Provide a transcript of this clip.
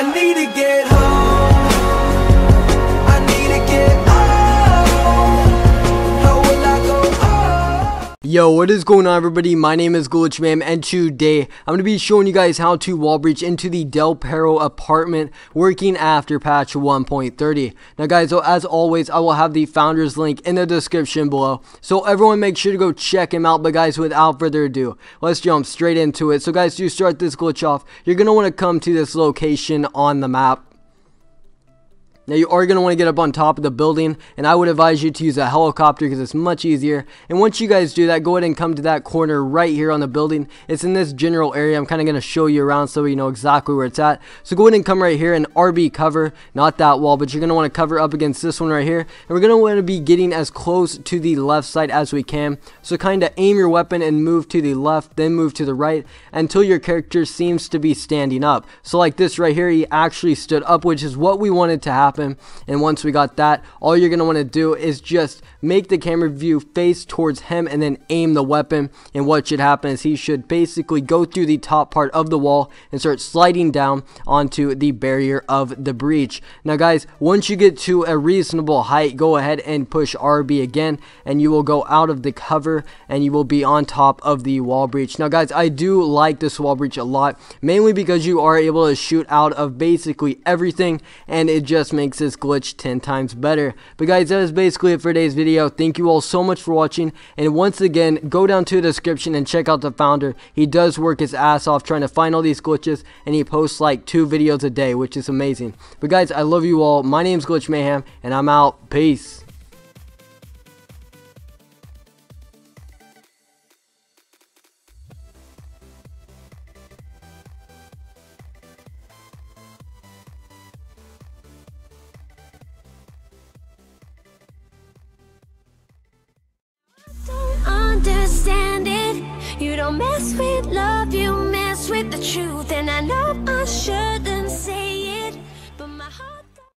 I need to get home. Yo, what is going on everybody? My name is Glitchman and today I'm going to be showing you guys how to wall breach into the Del Perro apartment working after patch 1.30. Now guys, so as always, I will have the founder's link in the description below. So everyone make sure to go check him out. But guys, without further ado, let's jump straight into it. So guys, to start this glitch off, you're going to want to come to this location on the map. Now you are going to want to get up on top of the building and I would advise you to use a helicopter because it's much easier. And once you guys do that, go ahead and come to that corner right here on the building. It's in this general area. I'm kind of going to show you around so you know exactly where it's at. So go ahead and come right here and RB cover, not that wall, but you're going to want to cover up against this one right here. And we're going to want to be getting as close to the left side as we can. So kind of aim your weapon and move to the left, then move to the right until your character seems to be standing up. So like this right here, he actually stood up, which is what we wanted to happen happen. And once we got that, all you're going to want to do is just make the camera view face towards him and then aim the weapon. And what should happen is he should basically go through the top part of the wall and start sliding down onto the barrier of the breach. Now guys, once you get to a reasonable height, go ahead and push RB again and you will go out of the cover and you will be on top of the wall breach. Now guys, I do like this wall breach a lot, mainly because you are able to shoot out of basically everything and it just makes makes this glitch 10 times better. But guys, that is basically it for today's video. Thank you all so much for watching. And once again, go down to the description and check out the founder. He does work his ass off trying to find all these glitches. And he posts like two videos a day, which is amazing. But guys, I love you all. My name is Glitched Mayhem. And I'm out. Peace. Understand it. You don't mess with love, you mess with the truth. And I know